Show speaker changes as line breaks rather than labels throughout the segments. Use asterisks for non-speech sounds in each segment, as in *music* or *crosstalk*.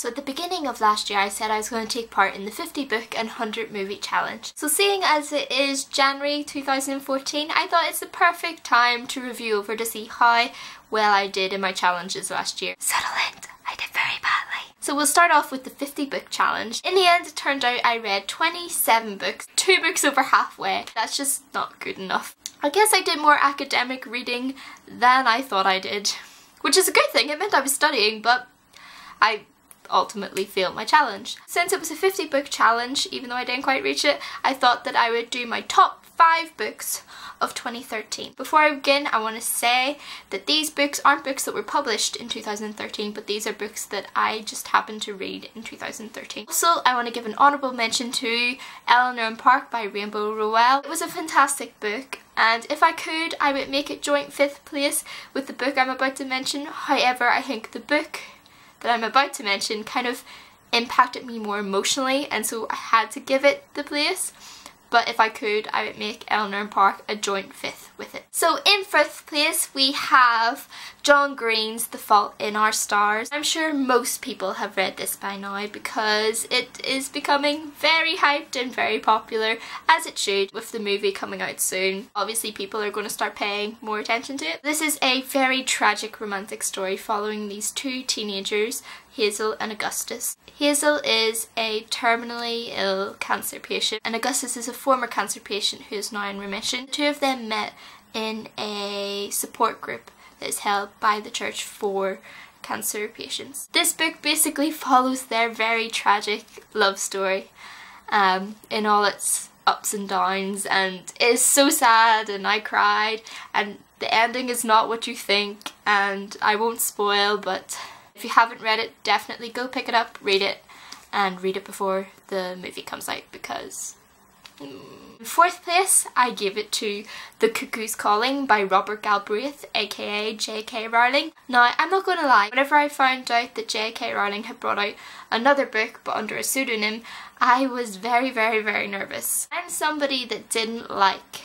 So at the beginning of last year I said I was going to take part in the 50 book and 100 movie challenge. So seeing as it is January 2014 I thought it's the perfect time to review over to see how well I did in my challenges last year. Settle in, I did very badly. So we'll start off with the 50 book challenge. In the end it turned out I read 27 books, two books over halfway. That's just not good enough. I guess I did more academic reading than I thought I did. Which is a good thing, it meant I was studying, but I ultimately failed my challenge. Since it was a 50 book challenge, even though I didn't quite reach it, I thought that I would do my top 5 books of 2013. Before I begin, I want to say that these books aren't books that were published in 2013, but these are books that I just happened to read in 2013. Also, I want to give an honourable mention to Eleanor and Park by Rainbow Rowell. It was a fantastic book and if I could I would make it joint fifth place with the book I'm about to mention. However, I think the book that I'm about to mention kind of impacted me more emotionally and so I had to give it the place but if I could I would make Eleanor Park a joint fifth with it. So in fifth place we have John Green's The Fault in Our Stars. I'm sure most people have read this by now because it is becoming very hyped and very popular as it should with the movie coming out soon. Obviously people are going to start paying more attention to it. This is a very tragic romantic story following these two teenagers Hazel and Augustus. Hazel is a terminally ill cancer patient and Augustus is a former cancer patient who is now in remission. Two of them met in a support group that is held by the church for cancer patients. This book basically *laughs* follows their very tragic love story um, in all its ups and downs and it is so sad and I cried and the ending is not what you think and I won't spoil but if you haven't read it, definitely go pick it up, read it, and read it before the movie comes out because... In fourth place, I give it to The Cuckoo's Calling by Robert Galbraith, aka J.K. Rowling. Now, I'm not gonna lie, whenever I found out that J.K. Rowling had brought out another book but under a pseudonym, I was very, very, very nervous. I'm somebody that didn't like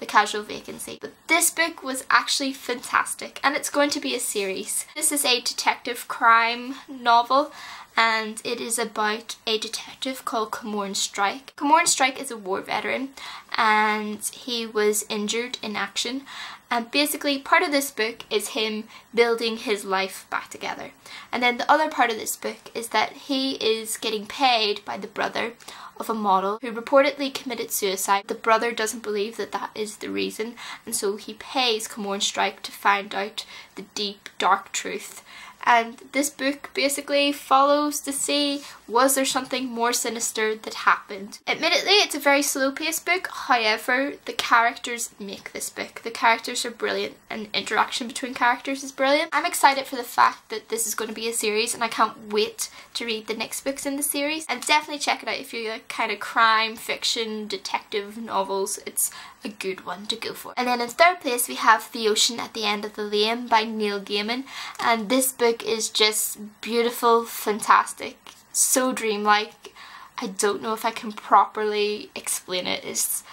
the Casual Vacancy. But this book was actually fantastic and it's going to be a series. This is a detective crime novel and it is about a detective called Cormoran Strike. Cormoran Strike is a war veteran and he was injured in action and basically part of this book is him building his life back together and then the other part of this book is that he is getting paid by the brother of a model who reportedly committed suicide. The brother doesn't believe that that is the reason and so he pays Cormoran Strike to find out the deep dark truth and this book basically follows to see was there something more sinister that happened. Admittedly it's a very slow paced book however the characters make this book. The characters are brilliant and interaction between characters is brilliant. I'm excited for the fact that this is going to be a series and I can't wait to read the next books in the series and definitely check it out if you like kind of crime, fiction, detective novels. It's a good one to go for. And then in third place we have The Ocean at the End of the Lane by Neil Gaiman and this book is just beautiful, fantastic, so dreamlike. I don't know if I can properly explain it. It's,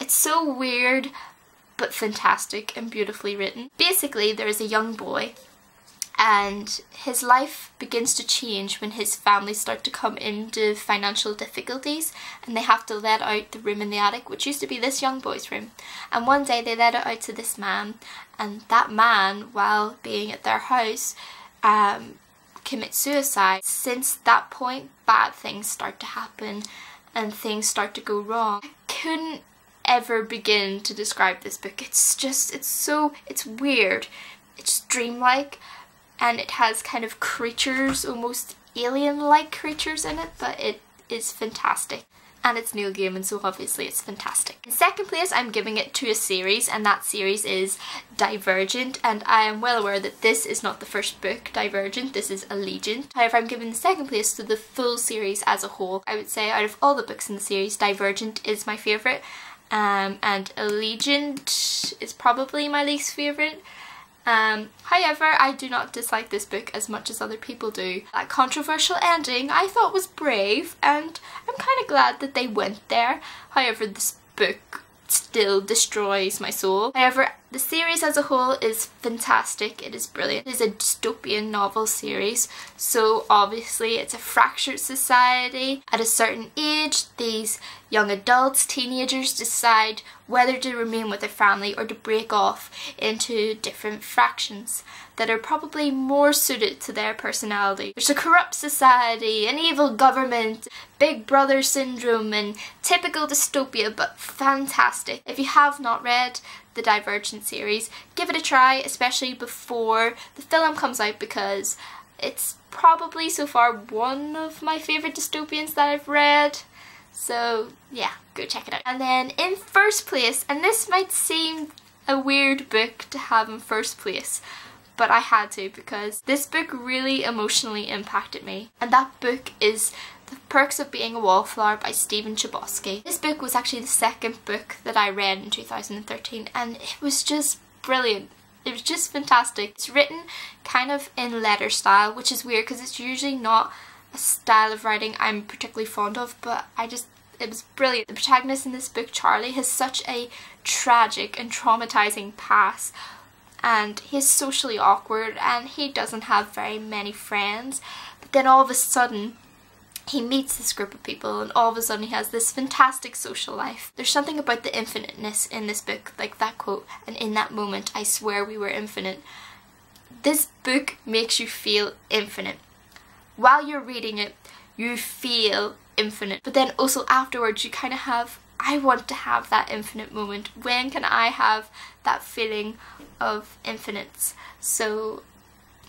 it's so weird but fantastic and beautifully written. Basically there is a young boy and his life begins to change when his family start to come into financial difficulties and they have to let out the room in the attic which used to be this young boy's room. And one day they let it out to this man and that man while being at their house um, commits suicide. Since that point bad things start to happen and things start to go wrong. I couldn't ever begin to describe this book. It's just it's so it's weird. It's dreamlike and it has kind of creatures, almost alien-like creatures in it, but it is fantastic. And it's Neil Gaiman, so obviously it's fantastic. In second place, I'm giving it to a series, and that series is Divergent, and I am well aware that this is not the first book, Divergent, this is Allegiant. However, I'm giving the second place to the full series as a whole. I would say out of all the books in the series, Divergent is my favourite, um, and Allegiant is probably my least favourite. Um, however, I do not dislike this book as much as other people do. That controversial ending I thought was brave and I'm kind of glad that they went there. However, this book still destroys my soul. However, The series as a whole is fantastic, it is brilliant. It is a dystopian novel series, so obviously it's a fractured society. At a certain age, these young adults, teenagers decide whether to remain with their family or to break off into different fractions that are probably more suited to their personality. There's a corrupt society, an evil government, Big Brother syndrome and typical dystopia but fantastic. If you have not read the Divergent series, give it a try especially before the film comes out because it's probably so far one of my favourite dystopians that I've read. So yeah, go check it out. And then in first place, and this might seem a weird book to have in first place, but I had to because this book really emotionally impacted me. And that book is The Perks of Being a Wallflower by Stephen Chbosky. This book was actually the second book that I read in 2013 and it was just brilliant. It was just fantastic. It's written kind of in letter style, which is weird because it's usually not a style of writing I'm particularly fond of, but I just it was brilliant. The protagonist in this book, Charlie, has such a tragic and traumatizing past and he's socially awkward and he doesn't have very many friends. But then all of a sudden he meets this group of people and all of a sudden he has this fantastic social life. There's something about the infiniteness in this book, like that quote, and in that moment I swear we were infinite. This book makes you feel infinite. While you're reading it, you feel infinite, but then also afterwards you kind of have I want to have that infinite moment. When can I have that feeling of infinites? So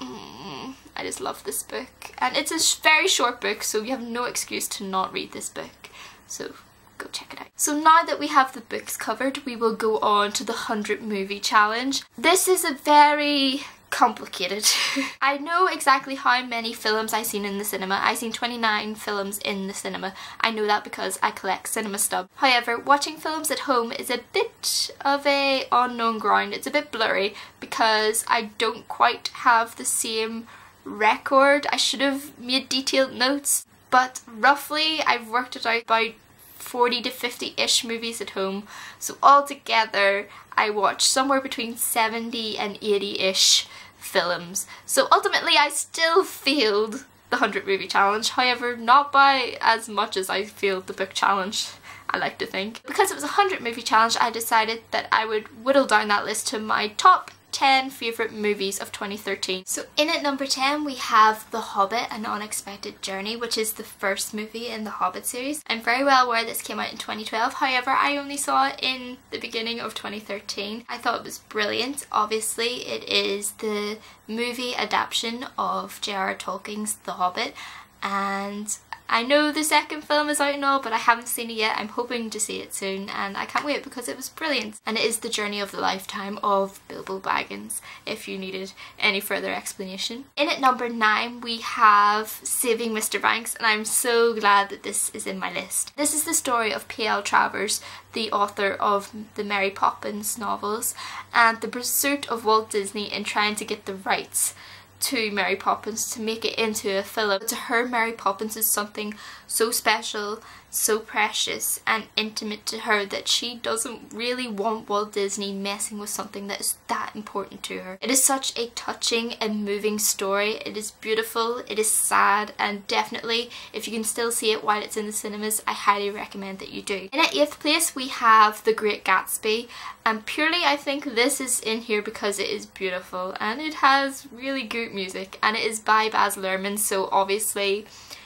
mm, I just love this book. And it's a very short book, so you have no excuse to not read this book. So go check it out. So now that we have the books covered, we will go on to the 100 movie challenge. This is a very complicated. *laughs* I know exactly how many films I've seen in the cinema. I've seen 29 films in the cinema. I know that because I collect cinema stub. However, watching films at home is a bit of a unknown ground. It's a bit blurry because I don't quite have the same record. I should have made detailed notes but roughly I've worked it out about 40 to 50-ish movies at home. So altogether I watch somewhere between 70 and 80-ish films. So ultimately I still failed the 100 movie challenge, however not by as much as I failed the book challenge. I like to think. Because it was a 100 movie challenge I decided that I would whittle down that list to my top 10 favourite movies of 2013. So in at number 10 we have The Hobbit An Unexpected Journey which is the first movie in the Hobbit series. I'm very well aware this came out in 2012 however I only saw it in the beginning of 2013. I thought it was brilliant. Obviously it is the movie adaptation of J.R.R. Tolkien's The Hobbit and I know the second film is out and all, but I haven't seen it yet. I'm hoping to see it soon and I can't wait because it was brilliant. And it is the journey of the lifetime of Bilbo Baggins, if you needed any further explanation. In at number 9 we have Saving Mr. Banks and I'm so glad that this is in my list. This is the story of P.L. Travers, the author of the Mary Poppins novels and the pursuit of Walt Disney in trying to get the rights to Mary Poppins to make it into a film. To her, Mary Poppins is something so special, so precious and intimate to her that she doesn't really want Walt Disney messing with something that is that important to her. It is such a touching and moving story. It is beautiful, it is sad and definitely if you can still see it while it's in the cinemas I highly recommend that you do. In at 8th place we have The Great Gatsby and purely I think this is in here because it is beautiful and it has really good music and it is by Baz Luhrmann so obviously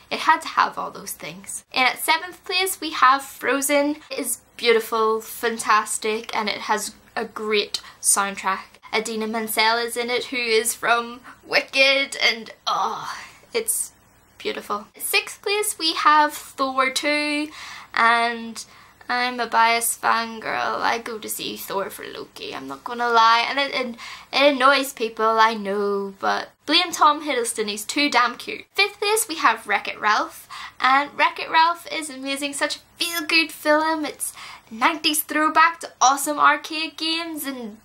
it had to have all those things. And at seventh place we have Frozen. It is beautiful, fantastic, and it has a great soundtrack. Idina Menzel is in it who is from Wicked and oh, it's beautiful. Sixth place we have Thor 2 and I'm a biased fangirl. I go to see Thor for Loki, I'm not gonna lie. And it, it, it annoys people, I know, but blame Tom Hiddleston, he's too damn cute. Fifth place we have Wreck-It Ralph. And Wreck-It Ralph is amazing, such a feel-good film. It's 90s throwback to awesome arcade games and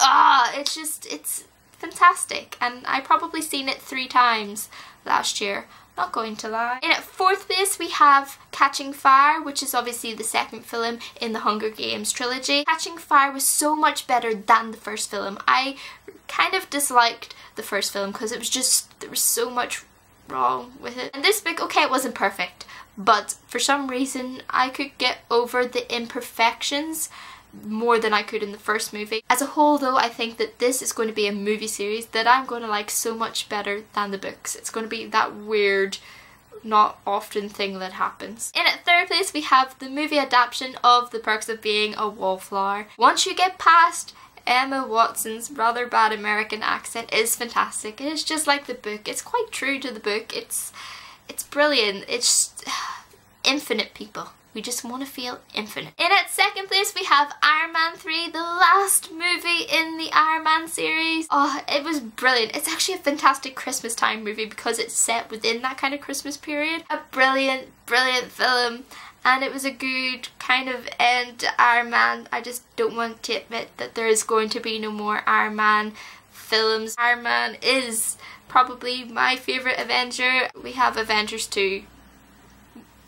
ah, it's just, it's fantastic. And I probably seen it three times last year not going to lie. In at fourth place we have Catching Fire, which is obviously the second film in the Hunger Games trilogy. Catching Fire was so much better than the first film. I kind of disliked the first film because it was just, there was so much wrong with it. And this book, okay, it wasn't perfect, but for some reason I could get over the imperfections more than I could in the first movie. As a whole though, I think that this is going to be a movie series that I'm going to like so much better than the books. It's going to be that weird, not often thing that happens. In at third place we have the movie adaptation of The Perks of Being a Wallflower. Once you get past Emma Watson's rather bad American accent is fantastic. It is just like the book. It's quite true to the book. It's it's brilliant. It's *sighs* infinite people. We just want to feel infinite. In at second place we have Iron Man 3, the last movie in the Iron Man series. Oh, it was brilliant. It's actually a fantastic Christmas time movie because it's set within that kind of Christmas period. A brilliant, brilliant film and it was a good kind of end to Iron Man. I just don't want to admit that there is going to be no more Iron Man films. Iron Man is probably my favourite Avenger. We have Avengers 2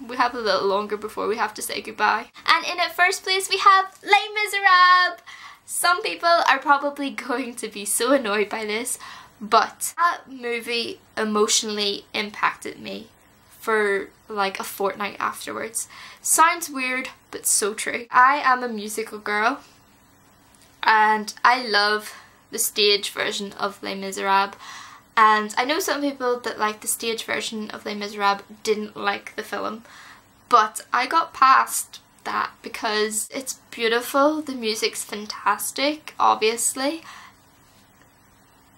we have a little longer before we have to say goodbye. And in at first place we have Les Miserables! Some people are probably *laughs* going to be so annoyed by this, but that movie emotionally impacted me for like a fortnight afterwards. Sounds weird, but so true. I am a musical girl and I love the stage version of Les Miserables and I know some people that like the stage version of Les Miserables didn't like the film, but I got past that because it's beautiful, the music's fantastic, obviously.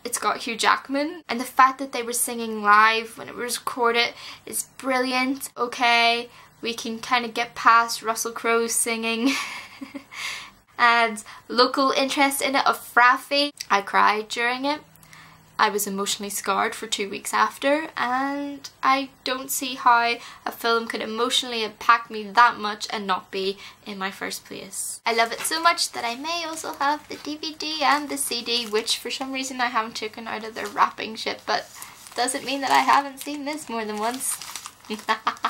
It's got Hugh Jackman, and the fact that they were singing live when it was recorded is brilliant. Okay, we can kind of get past Russell Crowe singing. *laughs* and local interest in it of Raffi. I cried during it I was emotionally scarred for two weeks after and I don't see how a film could emotionally impact me that much and not be in my first place. I love it so much that I may also have the DVD and the CD which for some reason I haven't taken out of their wrapping shit but doesn't mean that I haven't seen this more than once. *laughs*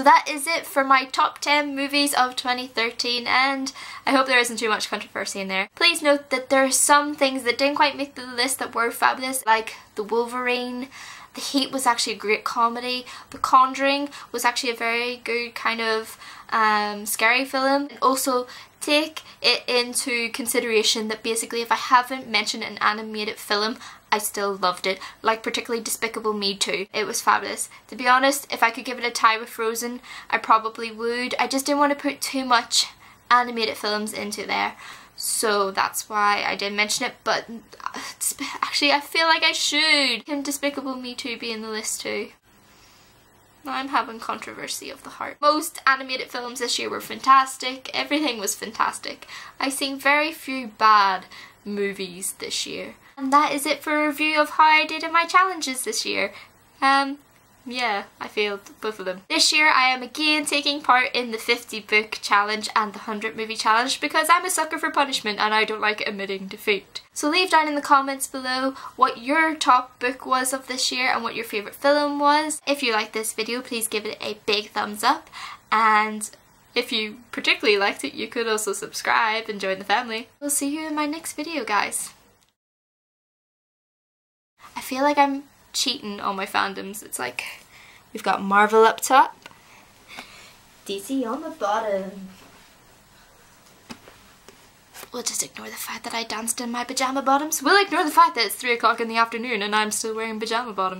So that is it for my top 10 movies of 2013 and I hope there isn't too much controversy in there. Please note that there are some things that didn't quite make the list that were fabulous like The Wolverine, The Heat was actually a great comedy, The Conjuring was actually a very good kind of um, scary film. And also take it into consideration that basically if I haven't mentioned an animated film I still loved it, like particularly Despicable Me 2. It was fabulous. To be honest, if I could give it a tie with Frozen, I probably would. I just didn't want to put too much animated films into there. So that's why I didn't mention it, but uh, actually I feel like I should. Can Despicable Me 2 be in the list too? I'm having controversy of the heart. Most animated films this year were fantastic. Everything was fantastic. I've seen very few bad movies this year. And that is it for a review of how I did in my challenges this year. Um, yeah, I failed both of them. This year I am again taking part in the 50 book challenge and the 100 movie challenge because I'm a sucker for punishment and I don't like admitting defeat. So leave down in the comments below what your top book was of this year and what your favourite film was. If you liked this video please give it a big thumbs up and if you particularly liked it you could also subscribe and join the family. We'll see you in my next video guys. I feel like I'm cheating on my fandoms. It's like we've got Marvel up top, DC on the bottom. We'll just ignore the fact that I danced in my pyjama bottoms. We'll ignore the fact that it's 3 o'clock in the afternoon and I'm still wearing pyjama bottoms.